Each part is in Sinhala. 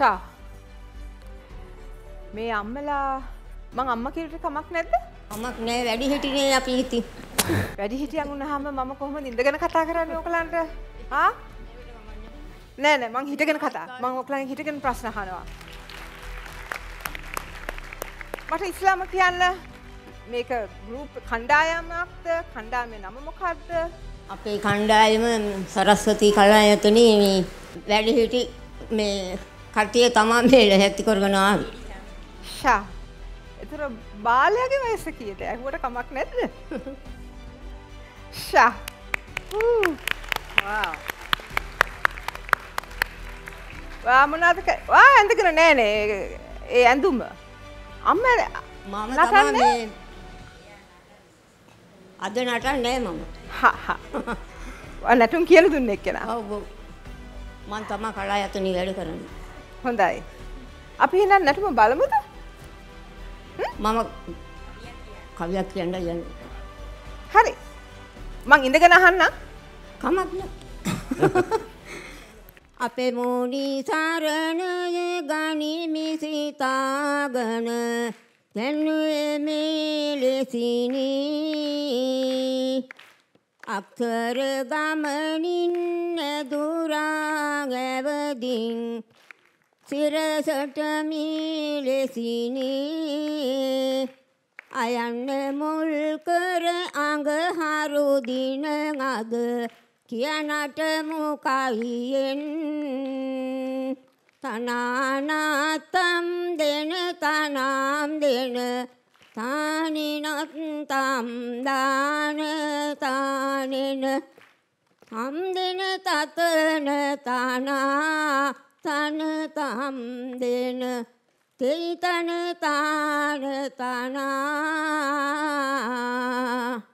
ෂා මේ අම්මලා මං අම්ම කිරට කමක් නැද්ද? මමක් නෑ වැඩි හිටිනේ අපි ඉතින්. වැඩි හිටියන් වුණාම මම කොහොමද ඉඳගෙන කතා කරන්නේ ඔයගලන්ට ආ? නෑ නෑ මං හිටගෙන කතා. මං ඔයගලන් හිටගෙන ප්‍රශ්න අහනවා. මට ඉස්ලාම කියන්න මේක ගෲප් කණ්ඩායමක්ද? කණ්ඩායමේ නම මොකක්ද? අපේ කණ්ඩායම සරස්වතී කලායතනයේ මේ වැඩි හිටි මේ කට්ටිය තමා මේ ලැහැත්ති කරගෙන ආවේ. ෂා එතර බාලයාගේ වයස කීයද ඇහුවට කමක් නැද්ද ෂා හූ. වව්. වා මොනාද ක- වා ඇඳගෙන නෑනේ ඒ ඇඳුම අම්ම මම තමා නටන්නේ? මේ අද නටන්නේ නෑ මම. හා හා. වා නැටුම් කියලා දුන්න එක්කෙනා ඔව් ඔව්. මං තමා කලායතනයේ වැඩ කරන්නේ. හොඳයි. අපි එහෙනම් නැටුම බලමුද? මම කවියක් කියන්න යන්නේ. හරි. මං ඉඳගෙන අහන්නම් කමක් නෑ. අපේ මෝනි සරණය ගනිමි සිතාගන දැන්නුවේ මේ ලෙසිනි අක්ෂර ගමනින් ඇදුරා ඇවදින් සිරසට මී ලෙසිනි අයන්න මුල් කර අඟහරු දින අද කියනට මුකවියෙන්. තනානාතම් දෙන තනම් දෙන තානිනොත් තම් දාන තානෙන. තම් දෙන තතන තනා තන තම් දෙන තෙයිතන තාන තනා නමෝ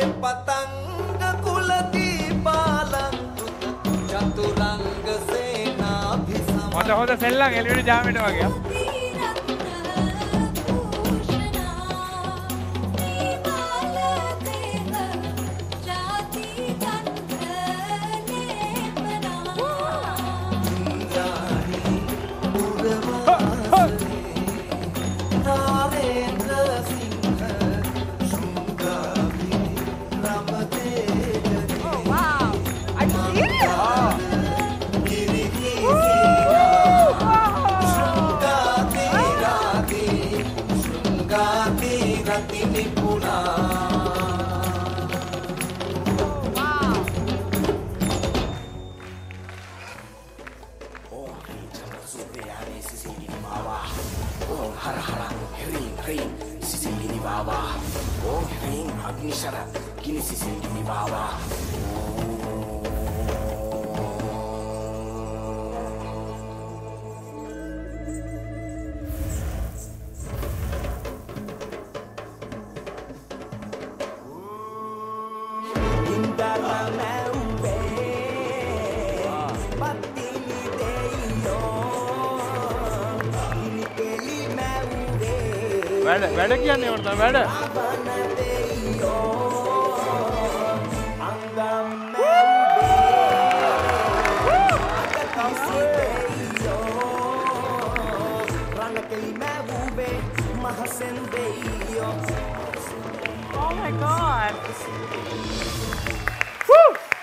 සූරිදුනේ පතංග කුලදී පාලංකුත චතුරංග සේනාභිසම හොඳ හොඳ සෙල්ලම් එළියට ජාමෙට වගේ. වැඩ වැඩ කියන්නේ ඕන තමයි වැඩ? Oh my god.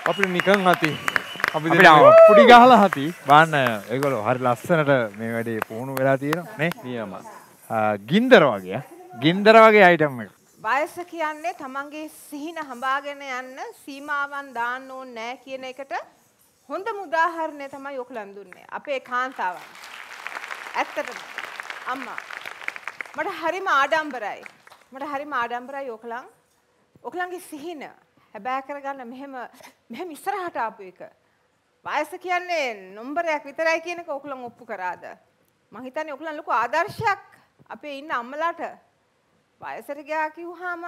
අපිට නිකන් හති. අපි අපිට අප්පුඩි ගහලා හති. බාන්න ඒගොල්ලෝ හරි ලස්සනට මේ වැඩේ පුහුණු වෙලා තියෙනවා. නේ? නියම ආ, ගින්දර වගේ ගින්දර වගේ අයිටම් එක වයස කියන්නේ තමන්ගේ සිහින හඹාගෙන යන්න සීමාවන් දාන්න ඕනේ නැහැ කියන එකට හොඳම උදාහරණය තමයි ඔකලන් දුන්නේ. අපේ කාන්තාවන්. ඇත්තටම අම්මා මට හරිම ආඩම්බරයි. මට හරිම ආඩම්බරයි ඔකලන්. ඔකලන්ගේ සිහින හැබෑ කරගන්න මෙහෙම මෙහෙම ඉස්සරහට ආපු එක. වයස කියන්නේ නම්බරයක් විතරයි කියන එක ඔකලන් ඔප්පු කරාද? මං හිතන්නේ ඔකලන් ලොකු ආදර්ශයක් අපේ ඉන්න අම්මලාට වයසට ගියා කිව්වහම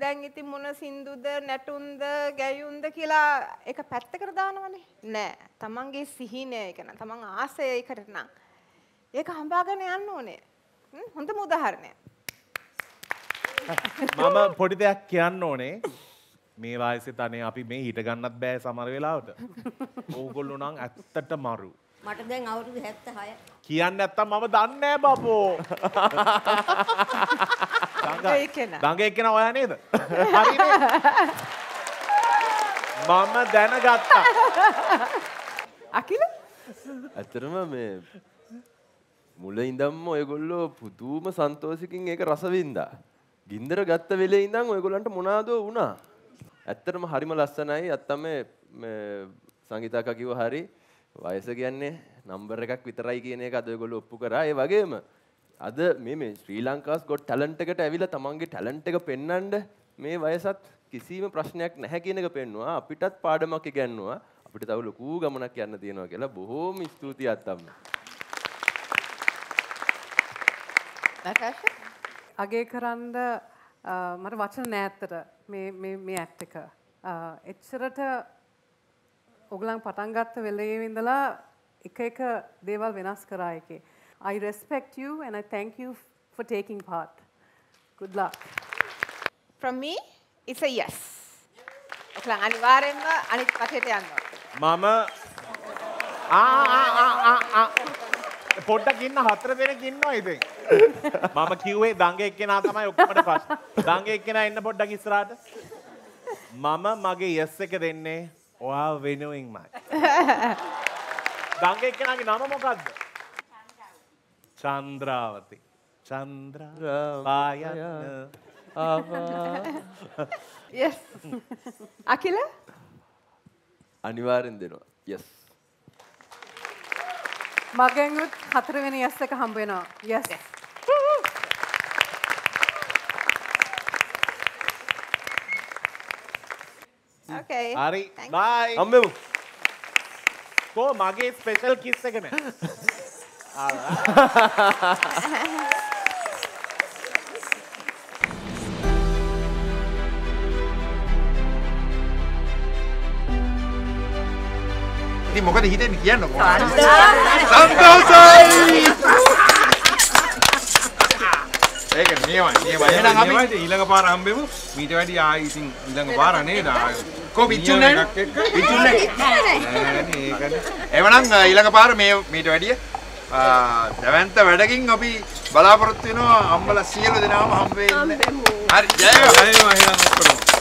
දැන් ඉතින් මොන සින්දුද නැටුම්ද ගැයුම්ද කියලා ඒක පැත්තකට දානවනේ. නෑ තමන්ගේ සිහිනය ඒක නම් තමන් ආසය ඒකට නම්. ඒක හඹාගෙන යන්න ඕනේ. හ්ම්, හොඳම උදාහරණය මම පොඩි දෙයක් කියන්න ඕනේ. මේ වයසේ තනේ අපි මේ හිට ගන්නත් බෑ සමහර වෙලාවට. ඕගොල්ලෝ නම් ඇත්තට මරු. මට දැන් අවුරුදු 76. කියන්න නැත්තම් මම දන්නේ නෑ බබෝ. දඟ එක්කෙන ඔයා නේද? හරිනේ. මම දැනගත්තා. අකිල ඇතරම මේ මුල ඉඳම්ම ඔයගොල්ලෝ පුදුම සන්තෝසිකින් ඒක රසවින්දා. ගින්දර ගත්ත වෙලේ ඉඳන් ඔයගොල්ලන්ට මොනාදෝ වුණා. ඇත්තටම හරිම ලස්සනයි අත්තම සංගීතක කිව්ව හරි වයස කියන්නේ නම්බර් එකක් විතරයි කියන එක අද ඔයගොල්ලෝ ඔප්පු කරා. ඒ වගේම අද මේ මේ ශ්‍රී ලංකාස් ගොඩ් ටැලන්ට් එකට ඇවිල්ලා තමන්ගේ ටැලන්ට් එක පෙන්වන්න මේ වයසත් කිසිම ප්‍රශ්නයක් නැහැ කියන එක පෙන්වුවා. අපිටත් පාඩමක් ඉගැන්නුවා. අපිට තව ලොකු ගමනක් යන්න තියෙනවා කියලා බොහෝම ස්තුතියි අත්තම්ම. අගේ කරන්ද අ, මට වචන නෑත්තට මේ මේ මේ ඇත් එක. එච්චරට ඔගලන් පටන් ගත්ත වෙලේ ඉඳලා එක එක දේවල් වෙනස් කරා එකේ. I respect you and I thank you for taking part. Good luck. from me it's a yes ඔකලන් අනිවාර්යෙන්ම අනිත් පටේට යන්න ඕනේ. මම ආ ආ ආ ආ ආ පොඩ්ඩක් ඉන්න හතර දෙනෙක් ඉන්නවා ඉතින්. මම කිව්වේ දඟ එක්කෙනා තමයි ඔක්කොමට ප්‍රශ්න. දඟ එක්කෙනා එන්න පොඩ්ඩක් ඉස්සරහට. මම මගේ yes එක දෙන්නේ ඔයා වෙනුවෙන්මයි. දඟ එක්කෙනාගේ නම මොකද්ද? චන්ද්‍රාවති. චන්ද්‍රා පායන්න yes අකිල අනිවාර්යෙන් දෙනවා. yes. මගෙන්ුත් හතරවෙනි යස් එක හම්බ වෙනවා. yes. Okay. හරි Thank you. බයි හම්බෙමු. කෝ මගේ ස්පෙෂල් කිස් එක නෑ ඉතින් මොකද හිතෙන්නේ කියන්නකෝ. සන්තෝෂයි. ඒක නියමයි නියමයි. එහෙනම් අපි ඊළඟ පාර හම්බෙමු. මීට වැඩි ආයි ඉතින් ඊළඟ පාර නේද? කො පිච්චුන්නේ නැහැ? එකක් එක්ක. පිච්චුන්නේ නෑනේ ඒකනේ. එවනම් ඊළඟ පාර මේ මීට වැඩිය දැවන්ත වැඩකින් අපි බලාපොරොත්තු වෙනවා අම්බලා සියලු දෙනාම හම්බ වෙන්න. හරි ජය වේවා.